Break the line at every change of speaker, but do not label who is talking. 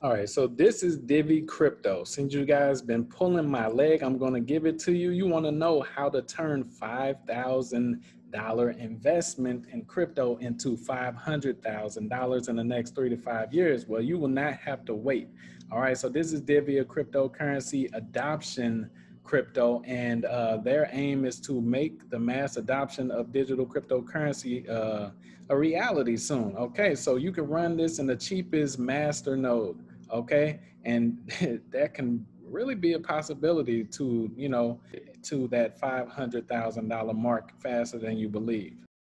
All right, so this is Divi Crypto. Since you guys been pulling my leg, I'm gonna give it to you. You wanna know how to turn $5,000 investment in crypto into $500,000 in the next three to five years? Well, you will not have to wait. All right, so this is Divi, a cryptocurrency adoption crypto, and uh, their aim is to make the mass adoption of digital cryptocurrency uh, a reality soon. Okay, so you can run this in the cheapest master node. Okay, and that can really be a possibility to you know to that five hundred thousand dollar mark faster than you believe.